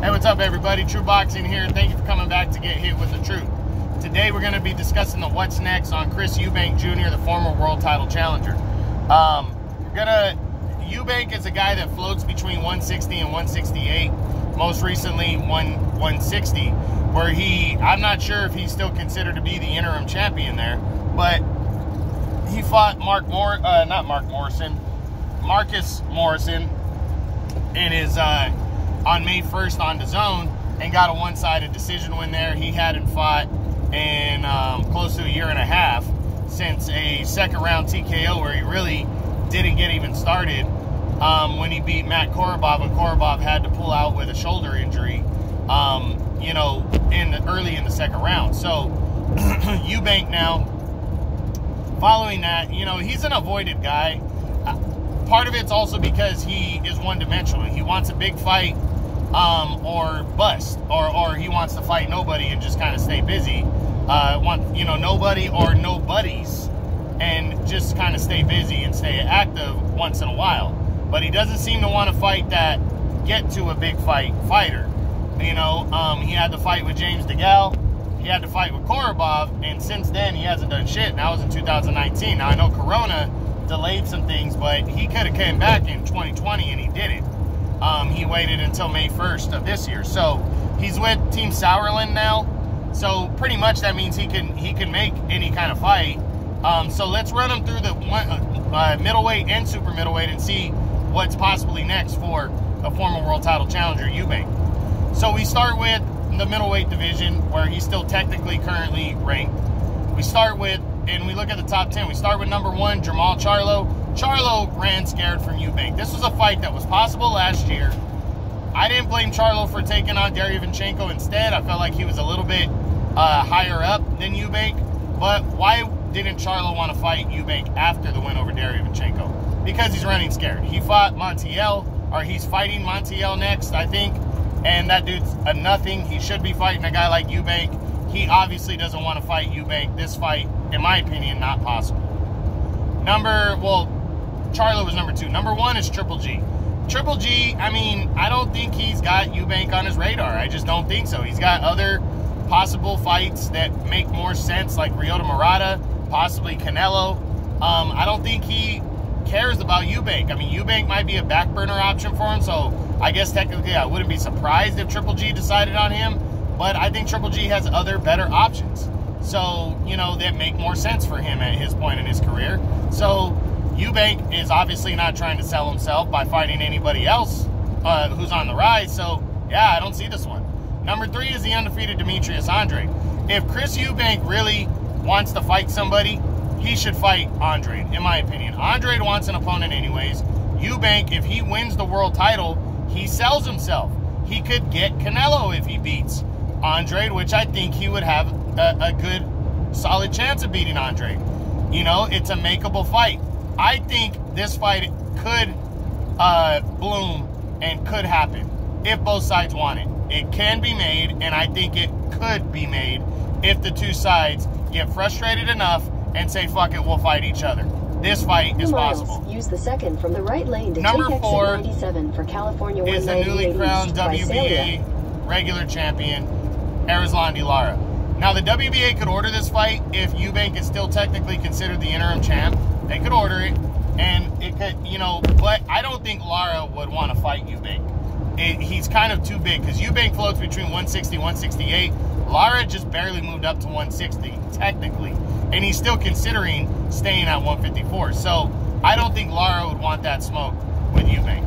Hey, what's up, everybody? TRU Boxing here. Thank you for coming back to get hit with the truth. Today, we're going to be discussing the what's next on Chris Eubank Jr., the former world title challenger. Um, we're gonna. Eubank is a guy that floats between 160 and 168. Most recently, one 160, where he. I'm not sure if he's still considered to be the interim champion there, but he fought Mark Moore, uh, not Mark Morrison, Marcus Morrison in his. Uh, on May 1st on the zone and got a one-sided decision win there. He hadn't fought in um, close to a year and a half since a second round TKO where he really didn't get even started um, when he beat Matt Korobov and Korobov had to pull out with a shoulder injury, um, you know, in the, early in the second round. So Eubank now, following that, you know, he's an avoided guy. Uh, part of it's also because he is one-dimensional. He wants a big fight um, or bust, or, or he wants to fight nobody and just kind of stay busy. Uh, want you know nobody or no buddies, and just kind of stay busy and stay active once in a while. But he doesn't seem to want to fight that get to a big fight fighter. You know, um, he had to fight with James DeGale. He had to fight with Korobov, and since then he hasn't done shit. And that was in 2019. Now I know Corona delayed some things, but he could have came back in 2020 and he didn't. Waited until May 1st of this year. So he's with Team Sauerland now. So pretty much that means he can he can make any kind of fight. Um, so let's run him through the one, uh, uh, middleweight and super middleweight and see what's possibly next for a former world title challenger, Eubank. So we start with the middleweight division where he's still technically currently ranked. We start with, and we look at the top 10. We start with number one, Jermall Charlo. Charlo ran scared from Eubank. This was a fight that was possible last year. I didn't blame Charlo for taking on Derevyanchenko instead. I felt like he was a little bit uh, higher up than Eubank. But why didn't Charlo want to fight Eubank after the win over Derevyanchenko? Because he's running scared. He fought Montiel, or he's fighting Montiel next, I think. And that dude's a nothing. He should be fighting a guy like Eubank. He obviously doesn't want to fight Eubank. This fight, in my opinion, not possible. Number, well, Charlo was number two. Number one is Triple G. Triple G, I mean, I don't think he's got Eubank on his radar. I just don't think so. He's got other possible fights that make more sense, like Ryota Murata, possibly Canelo. Um, I don't think he cares about Eubank. I mean, Eubank might be a back burner option for him, so I guess technically I wouldn't be surprised if Triple G decided on him. But I think Triple G has other better options. So, you know, that make more sense for him at his point in his career. So, Eubank is obviously not trying to sell himself by fighting anybody else uh, who's on the rise. So, yeah, I don't see this one. Number three is the undefeated Demetrius Andrade. If Chris Eubank really wants to fight somebody, he should fight Andrade, in my opinion. Andrade wants an opponent anyways. Eubank, if he wins the world title, he sells himself. He could get Canelo if he beats Andrade, which I think he would have a, a good, solid chance of beating Andrade. You know, it's a makeable fight. I think this fight could uh, bloom and could happen if both sides want it. It can be made, and I think it could be made if the two sides get frustrated enough and say, fuck it, we'll fight each other. This fight is miles. possible. Use the second from the right lane to Number take four exit 97 for California Is the newly crowned WBA regular champion, Erislandy Lara. Now, the WBA could order this fight if Eubank is still technically considered the interim champ. They could order it, and it could, you know, but I don't think Lara would want to fight Eubank. It, he's kind of too big because Eubank floats between 160 168. Lara just barely moved up to 160, technically, and he's still considering staying at 154. So I don't think Lara would want that smoke with Eubank.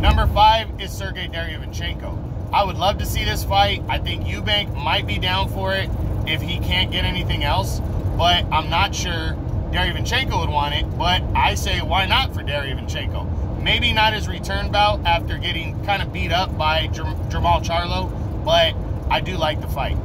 Number five is Sergey Derevyanchenko. I would love to see this fight. I think Eubank might be down for it if he can't get anything else, but I'm not sure Derevyanchenko would want it, but I say why not for Derevyanchenko? Maybe not his return bout after getting kind of beat up by Jermall Charlo, but I do like the fight.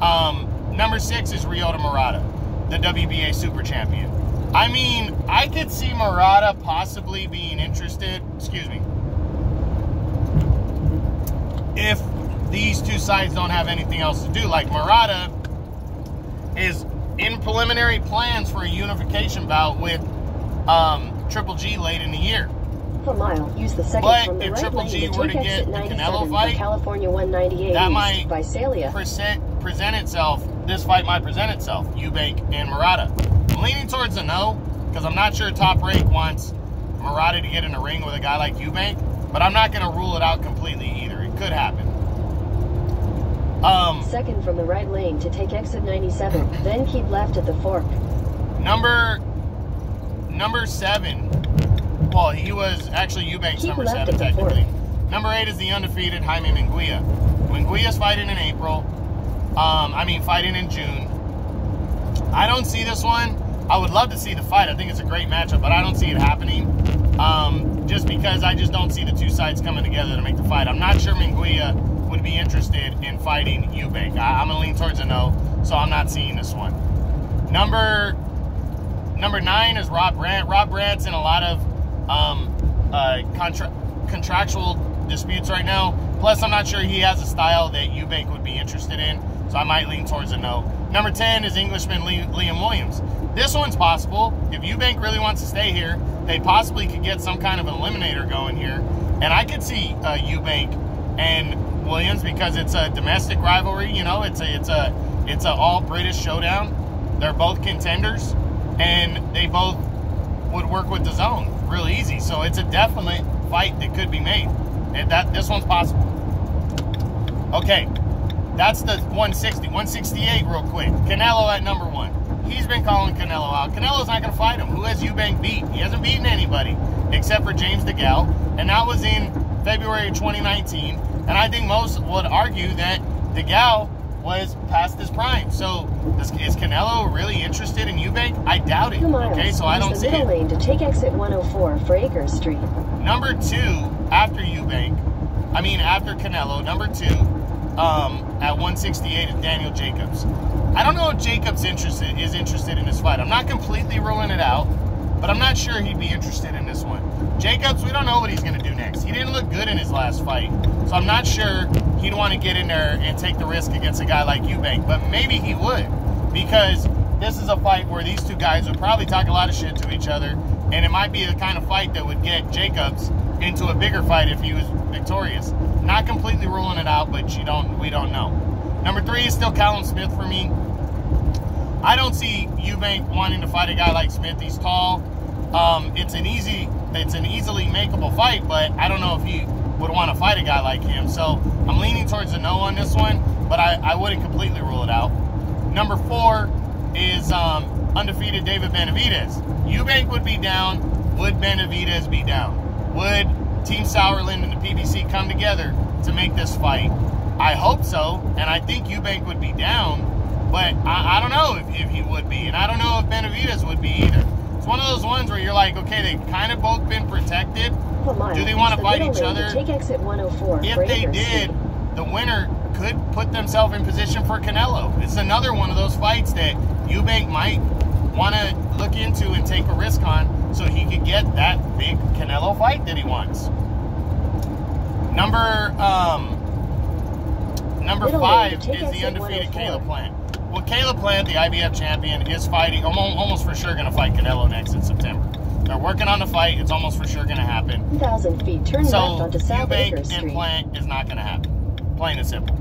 Um, number six is Ryota Murata, the WBA Super Champion. I mean, I could see Murata possibly being interested, excuse me, if these two sides don't have anything else to do. Like Murata is in preliminary plans for a unification bout with um, Triple G late in the year. a mile. Use the second But from the if right Triple G were to get the 97 Canelo fight, California 198 that might present present itself. This fight might present itself. Eubank and Murata. I'm leaning towards the no because I'm not sure Top Rank wants Murata to get in a ring with a guy like Eubank, but I'm not going to rule it out completely either. It could happen. Um, Second from the right lane to take exit 97, then keep left at the fork. number number seven. Well, he was actually Eubank's Keep number seven technically. Number eight is the undefeated Jaime Munguia. Munguia's fighting in April. Um, I mean, fighting in June. I don't see this one. I would love to see the fight. I think it's a great matchup, but I don't see it happening. Um, just because I just don't see the two sides coming together to make the fight. I'm not sure Munguia would be interested in fighting Eubank. I, I'm gonna lean towards a no, so I'm not seeing this one. Number number nine is Rob Brandt. Rob Brandt's in a lot of um, uh, contra- contractual disputes right now. Plus, I'm not sure he has a style that Eubank would be interested in, so I might lean towards a no. Number 10 is Englishman Liam Williams. This one's possible. If Eubank really wants to stay here, they possibly could get some kind of an eliminator going here. And I could see uh, Eubank and Williams because it's a domestic rivalry. You know, it's a it's a it's a all British showdown. They're both contenders, and they both would work with the zone real easy. So it's a definite fight that could be made. And that this one's possible. Okay, that's the 160. 168 real quick. Canelo at number one. He's been calling Canelo out. Canelo's not going to fight him. Who has Eubank beat? He hasn't beaten anybody except for James DeGale, and that was in February of 2019. And I think most would argue that DeGale was past his prime. So is, is Canelo really interested in Eubank? I doubt it. Okay, so I don't see it. lane to take exit 104 for Acres Street. Number two, after Eubank, I mean after Canelo, number two, um, at 168 is Daniel Jacobs. I don't know if Jacobs interested is interested in this fight. I'm not completely ruling it out, but I'm not sure he'd be interested in this one. Jacobs, we don't know what he's going to do next. He didn't look good in his last fight, so I'm not sure he'd want to get in there and take the risk against a guy like Eubank. But maybe he would, because this is a fight where these two guys would probably talk a lot of shit to each other, and it might be the kind of fight that would get Jacobs into a bigger fight if he was victorious. Not completely ruling it out, but you don't we don't know. Number three is still Callum Smith for me. I don't see Eubank wanting to fight a guy like Smith. He's tall. Um, it's an easy, it's an easily makeable fight, but I don't know if he would want to fight a guy like him. So I'm leaning towards a no on this one, but I, I wouldn't completely rule it out. Number four is um, undefeated David Benavidez. Eubank would be down. Would Benavidez be down? Would Team Sauerland and the PBC come together to make this fight? I hope so, and I think Eubank would be down, but I, I don't know if, if he would be, and I don't know if Benavidez would be either. It's one of those ones where you're like, okay, they've kind of both been protected. Do they wanna the fight each other? Take exit 104 If they did, the winner could put themselves in position for Canelo. It's another one of those fights that Eubank might want to look into and take a risk on so he could get that big Canelo fight that he wants. Number um, number five is the undefeated 104. Caleb Plant. Well, Caleb Plant, the IBF champion, is fighting almost, for sure going to fight Canelo next in September. They're working on the fight. It's almost for sure going to happen. 1,000 feet. Turn So left onto South Eubank Acres and Street. Plant is not going to happen. Plain and simple.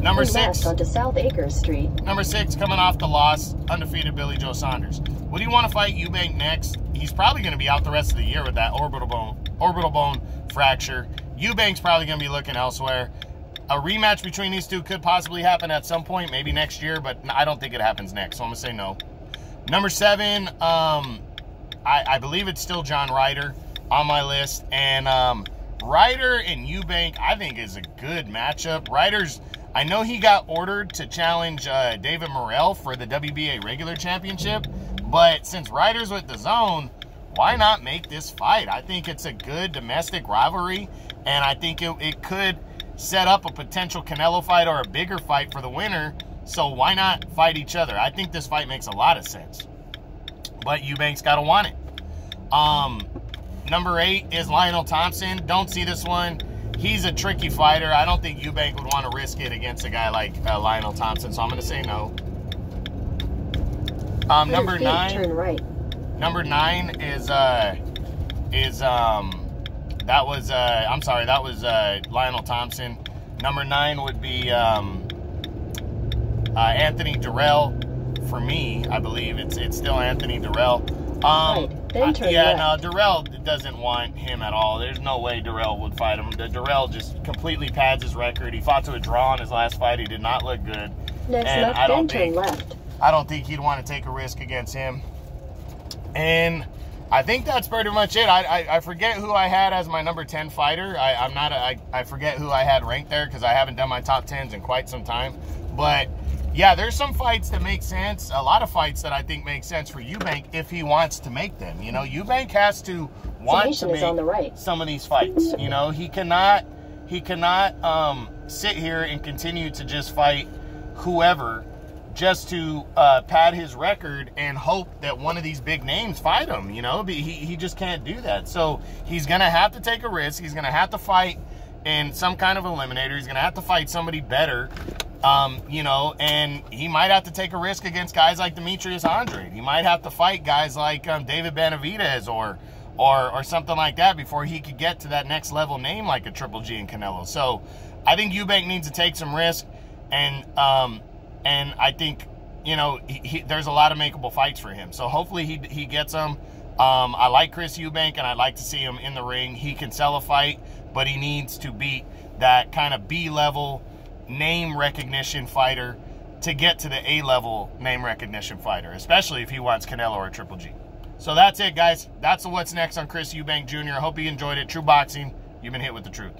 Number Turn six, left onto South Acres Street. number six, coming off the loss, undefeated Billy Joe Saunders. Would he want to fight Eubank next? He's probably going to be out the rest of the year with that orbital bone, orbital bone fracture. Eubank's probably going to be looking elsewhere. A rematch between these two could possibly happen at some point, maybe next year, but I don't think it happens next. So I'm going to say no. Number seven, um, I, I believe it's still John Ryder on my list. And um, Ryder and Eubank, I think, is a good matchup. Ryder's, I know he got ordered to challenge uh, David Morrell for the WBA regular championship, but since Ryder's with the zone, why not make this fight? I think it's a good domestic rivalry, and I think it, it could set up a potential Canelo fight or a bigger fight for the winner. So why not fight each other? I think this fight makes a lot of sense but Eubank's got to want it. Um, number eight is Lionell Thompson. Don't see this one. He's a tricky fighter. I don't think Eubank would want to risk it against a guy like uh, Lionell Thompson, so I'm going to say no. Um, number nine. Turn right. Number nine is uh, is um, that was uh, I'm sorry, that was uh, Lionell Thompson. Number nine would be um, uh, Anthony Dirrell. For me, I believe it's it's still Anthony Dirrell. Um, Right, yeah, no, Dirrell doesn't want him at all. There's no way Dirrell would fight him. The Dirrell just completely pads his record. He fought to a draw in his last fight. He did not look good. Next And left, I don't think left. I don't think he'd want to take a risk against him. And I think that's pretty much it. I, I, I forget who I had as my number 10 fighter. I, I'm not, a, I, I forget who I had ranked there because I haven't done my top 10s in quite some time. But yeah, there's some fights that make sense. A lot of fights that I think make sense for Eubank if he wants to make them. You know, Eubank has to want to make on the right. some of these fights. You know, he cannot he cannot um, sit here and continue to just fight whoever just to uh, pad his record and hope that one of these big names fight him. You know, he he just can't do that. So he's gonna have to take a risk. He's gonna have to fight in some kind of eliminator. He's gonna have to fight somebody better. Um, you know, and he might have to take a risk against guys like Demetrius Andrade. He might have to fight guys like um, David Benavidez or or or something like that before he could get to that next level name like a Triple G and Canelo. So I think Eubank needs to take some risk, and um, and I think you know he, he, there's a lot of makeable fights for him. So hopefully he he gets them. Um, I like Chris Eubank, and I'd like to see him in the ring. He can sell a fight, but he needs to beat that kind of B level name recognition fighter to get to the A level name recognition fighter, especially if he wants Canelo or Triple G. So that's it, guys. That's what's next on Chris Eubank Jr. Hope you enjoyed it. TRU Boxing, you've been hit with the truth.